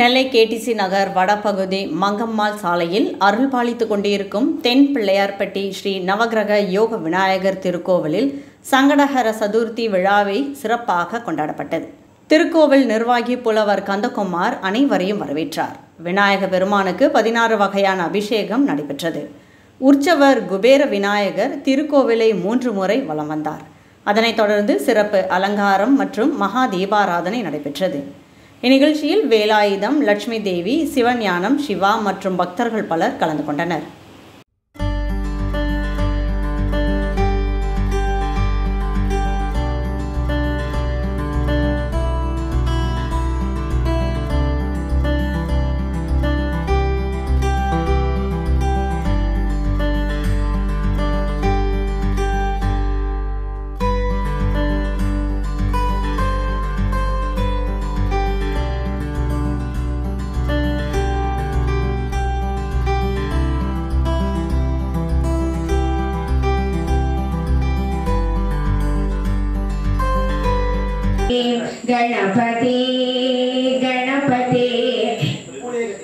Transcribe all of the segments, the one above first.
நெல்லை KTC நகர் வடபகுதி மங்கம்மாள் சாலையில் அருள்பாலித்து கொண்டிருக்கும் தென் பிள்ளையார்பட்டி ஸ்ரீ நவகிரக யோக விநாயகர் திருக்கோவிலில் சங்கடஹர சதுர்த்தி விழாவை சிறப்பாக கொண்டாடப்பட்டது. திருக்கோவில் நிர்வாகி புலவர் கந்தகுமார் அனைவரையும் வரவேற்றார். விநாயக பெருமானுக்கு பதினாறு வகையான அபிஷேகம் நடைபெற்றது. உற்சவர் குபேர விநாயகர் திருக்கோவிலை மூன்று முறை வலம் வந்தார். அதனைத் தொடர்ந்து சிறப்பு அலங்காரம் மற்றும் மகா தீபாராதனை நடைபெற்றது. இந்நிகழ்ச்சியில் வேலாயுதம் லட்சுமி தேவி சிவஞானம் சிவா மற்றும் பக்தர்கள் பலர் கலந்து கொண்டனர். கணபதி கணபதி.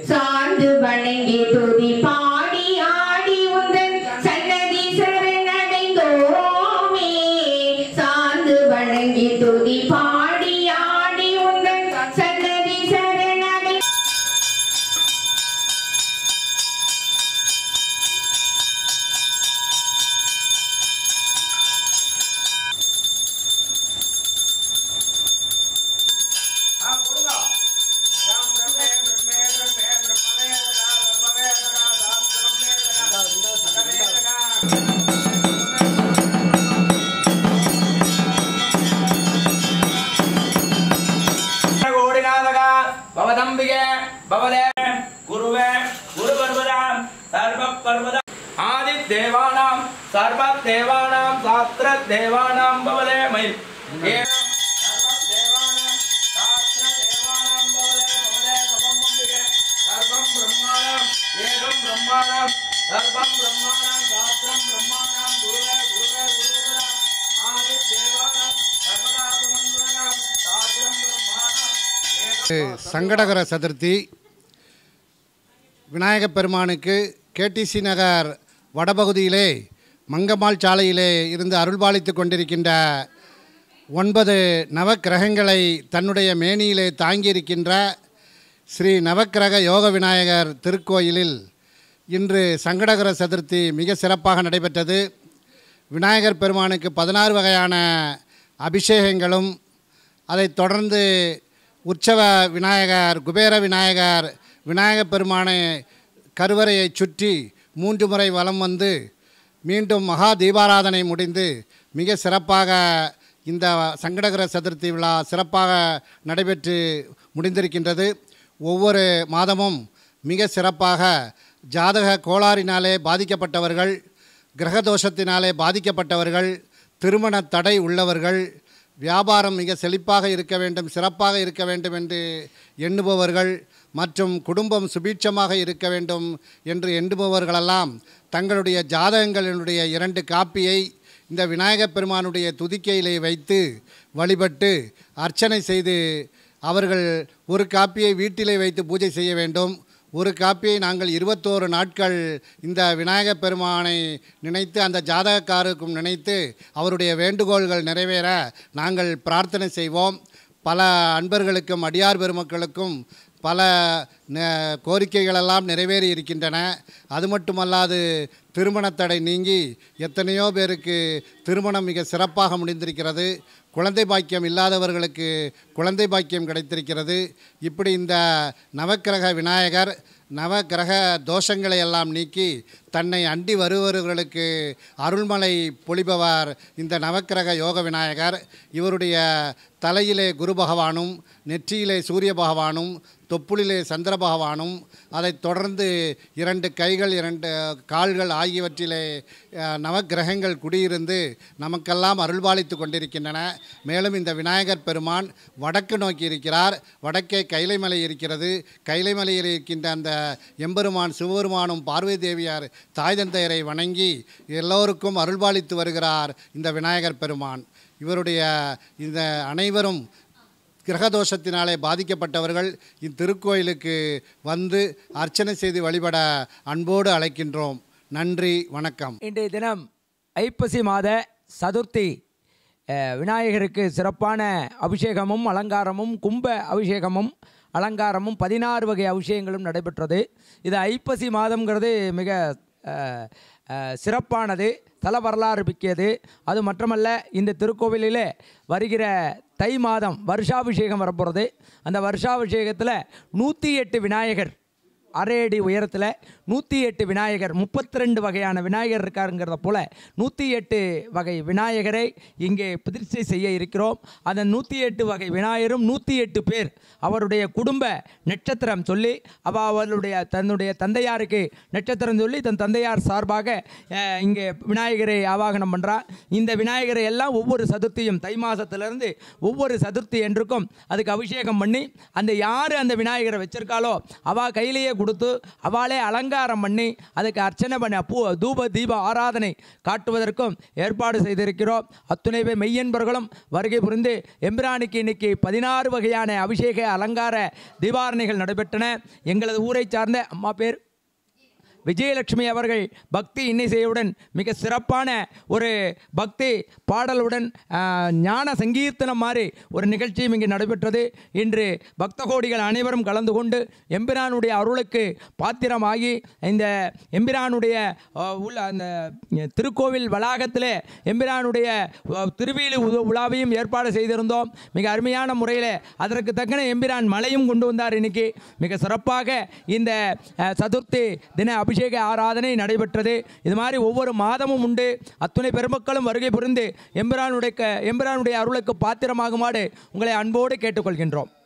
சார்ந்து வணங்கி துதி பாடி ஆடி உந்தன் சன்னதி சரணடைந்தோமே சார்ந்து வணங்கி துதி பாடி ஆதி தேவானாம் பிரம்மணம் சாஸ்திரம் பிரம்மாணம். ஏகம் சங்கடகர சதுர்த்தி. விநாயகப் பெருமானுக்கு கேடிசி நகர் வடபகுதியிலே மங்கம்மாள் சாலையிலே இருந்து அருள்பாலித்து கொண்டிருக்கின்ற ஒன்பது நவக்கிரகங்களை தன்னுடைய மேனியிலே தாங்கியிருக்கின்ற ஸ்ரீ நவக்கிரக யோக விநாயகர் திருக்கோயிலில் இன்று சங்கடகர சதுர்த்தி மிக சிறப்பாக நடைபெற்றது. விநாயகர் பெருமானுக்கு பதினாறு வகையான அபிஷேகங்களும் அதைத் தொடர்ந்து உற்சவ விநாயகர் குபேர விநாயகர் விநாயகப் பெருமானை கருவறையை சுற்றி மூன்று முறை வலம் வந்து மீண்டும் மகா தீபாராதனை முடிந்து மிக சிறப்பாக இந்த சங்கடகர சதுர்த்தி விழா சிறப்பாக நடைபெற்று முடிந்திருக்கின்றது. ஒவ்வொரு மாதமும் மிக சிறப்பாக ஜாதக கோளாறினாலே பாதிக்கப்பட்டவர்கள் கிரகதோஷத்தினாலே பாதிக்கப்பட்டவர்கள் திருமண தடை உள்ளவர்கள் வியாபாரம் மிக செழிப்பாக இருக்க வேண்டும் சிறப்பாக இருக்க வேண்டும் என்று எண்ணுபவர்கள் மற்றும் குடும்பம் சுபீட்சமாக இருக்க வேண்டும் என்று எண்ணுபவர்களெல்லாம் தங்களுடைய ஜாதகங்களினுடைய இரண்டு காப்பியை இந்த விநாயகப் பெருமானுடைய துதிக்கையிலே வைத்து வழிபட்டு அர்ச்சனை செய்து அவர்கள் ஒரு காப்பியை வீட்டிலே வைத்து பூஜை செய்ய வேண்டும். ஒரு காப்பியை நாங்கள் இருபத்தோரு நாட்கள் இந்த விநாயகப் பெருமானை நினைத்து அந்த ஜாதகக்காருக்கும் நினைத்து அவருடைய வேண்டுகோள்கள் நிறைவேற நாங்கள் பிரார்த்தனை செய்வோம். பல அன்பர்களுக்கும் அடியார் பெருமக்களுக்கும் பல ந- கோரிக்கைகளெல்லாம் நிறைவேறி இருக்கின்றன. அது மட்டுமல்லாது திருமணத்தடை நீங்கி எத்தனையோ பேருக்கு திருமணம் மிக சிறப்பாக முடிந்திருக்கிறது. குழந்தை பாக்கியம் இல்லாதவர்களுக்கு குழந்தை பாக்கியம் கிடைத்திருக்கிறது. இப்படி இந்த நவக்கிரக விநாயகர் நவக்கிரக தோஷங்களை எல்லாம் நீக்கி தன்னை அண்டி வருபவர்களுக்கு அருள்மலை பொழிபவர் இந்த நவக்கிரக யோக விநாயகர். இவருடைய தலையிலே குரு பகவானும் நெற்றியிலே சூரிய பகவானும் தொப்புளிலே சந்திர பகவானும் அதைத் தொடர்ந்து இரண்டு கைகள் இரண்டு கால்கள் ஆகியவற்றிலே நவக்கிரகங்கள் குடியிருந்து நமக்கெல்லாம் அருள்பாலித்து கொண்டிருக்கின்றன. மேலும் இந்த விநாயகர் பெருமான் வடக்கு நோக்கி இருக்கிறார். வடக்கே கைலைமலை இருக்கிறது. கைலைமலையில் இருக்கின்ற அந்த எம்பெருமான் சிவபெருமானும் பார்வதி தேவியார் தாய் தந்தையரை வணங்கி எல்லோருக்கும் அருள்பாலித்து வருகிறார் இந்த விநாயகர் பெருமான். இவருடைய இந்த அனைவரும் கிரகதோஷத்தினாலே பாதிக்கப்பட்டவர்கள் இத்திருக்கோயிலுக்கு வந்து அர்ச்சனை செய்து வழிபட அன்போடு அழைக்கின்றோம். நன்றி வணக்கம். இன்றைய தினம் ஐப்பசி மாத சதுர்த்தி. விநாயகருக்கு சிறப்பான அபிஷேகமும் அலங்காரமும் கும்ப அபிஷேகமும் அலங்காரமும் பதினாறு வகை அபிஷேகங்களும் நடைபெற்றது. இது ஐப்பசி மாதம்ங்கிறது மிக சிறப்பானது தல வரலாறு மிக்கது. அது மட்டுமல்ல இந்த திருக்கோவிலில் வருகிற தை மாதம் வருஷாபிஷேகம் வரப்போகிறது அந்த வருஷாபிஷேகத்தில் நூற்றி எட்டு விநாயகர். அரை அடி உயரத்தில் நூற்றி எட்டு விநாயகர் முப்பத்தி ரெண்டு வகையான விநாயகர் இருக்காருங்கிறத போல நூற்றி எட்டு வகை விநாயகரை இங்கே பிரதிஷ்டை செய்ய இருக்கிறோம். அந்த நூற்றி எட்டு வகை விநாயகரும் நூற்றி எட்டு பேர் அவருடைய குடும்ப நட்சத்திரம் சொல்லி அவ அவருடைய தன்னுடைய தந்தையாருக்கு நட்சத்திரம் சொல்லி தன் தந்தையார் சார்பாக இங்கே விநாயகரை ஆவாகனம் பண்ணுறார் இந்த விநாயகரை எல்லாம் ஒவ்வொரு சதுர்த்தியும் தை மாதத்திலிருந்து ஒவ்வொரு சதுர்த்தி என்றுக்கும் அதுக்கு அபிஷேகம் பண்ணி அந்த யார் அந்த விநாயகரை வச்சிருக்காளோ அவ கையிலேயே கொடுத்து அவளே அலங்காரம் பண்ணி அதுக்கு அர்ச்சனை பண்ணி பூ தூப தீப ஆராதனை காட்டுவதற்கும் ஏற்பாடு செய்திருக்கிறோம். அத்துணை பேர் மெய்யன்பர்களும் வருகை புரிந்து எம்பிராணிக்கு இன்னைக்கு பதினாறு வகையான அபிஷேக அலங்கார தீபாரணைகள் நடைபெற்றன. எங்களது ஊரை சார்ந்த அம்மா பேர் விஜயலட்சுமி அவர்கள் பக்தி இன்னிசையுடன் மிக சிறப்பான ஒரு பக்தி பாடலுடன் ஞான சங்கீர்த்தனம் மாதிரி ஒரு நிகழ்ச்சியும் இங்கே நடைபெற்றது. இன்று பக்த கோடிகள் அனைவரும் கலந்து கொண்டு எம்பிரானுடைய அருளுக்கு பாத்திரமாகி இந்த எம்பிரானுடைய உள்ள அந்த திருக்கோவில் வளாகத்தில் எம்பிரானுடைய ஆ, உ- உலாவையும் ஏற்பாடு செய்திருந்தோம். மிக அருமையான முறையில் அதற்கு தக்கன எம்பிரான் மலையும் கொண்டு வந்தார் இன்னைக்கு. மிக சிறப்பாக இந்த சதுர்த்தி தின அபிஷேக ஆராதனை நடைபெற்றது. இது மாதிரி ஒவ்வொரு மாதமும் உண்டு. அத்துணை பெருமக்களும் வருகை புரிந்து எம்பிரானுடைய க- எம்பிரானுடைய அருளுக்கு பாத்திரமாகுமாறு உங்களை அன்போடு கேட்டுக்கொள்கின்றோம்.